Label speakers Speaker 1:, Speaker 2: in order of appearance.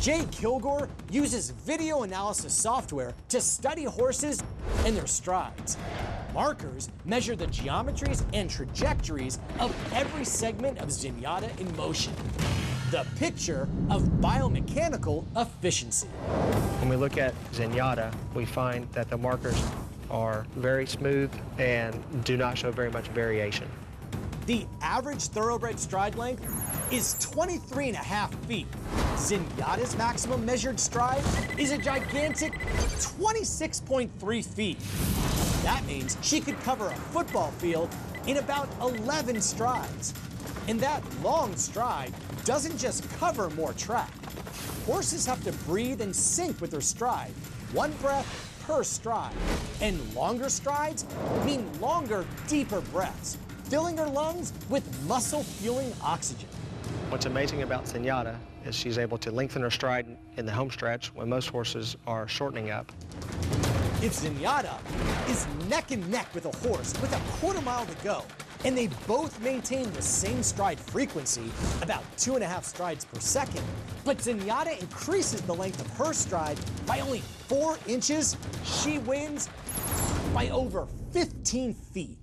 Speaker 1: Jay Kilgore uses video analysis software to study horses and their strides. Markers measure the geometries and trajectories of every segment of Zenyatta in motion. The picture of biomechanical efficiency.
Speaker 2: When we look at Zenyatta, we find that the markers are very smooth and do not show very much variation.
Speaker 1: The average thoroughbred stride length is 23 and a half feet. Zenyatta's maximum measured stride is a gigantic 26.3 feet. That means she could cover a football field in about 11 strides. And that long stride doesn't just cover more track. Horses have to breathe and sync with their stride, one breath per stride. And longer strides mean longer, deeper breaths, filling her lungs with muscle fueling oxygen.
Speaker 2: What's amazing about Zenyatta is she's able to lengthen her stride in the home stretch when most horses are shortening up.
Speaker 1: If Zenyatta is neck and neck with a horse with a quarter mile to go, and they both maintain the same stride frequency, about two and a half strides per second, but Zenyatta increases the length of her stride by only four inches, she wins by over 15 feet.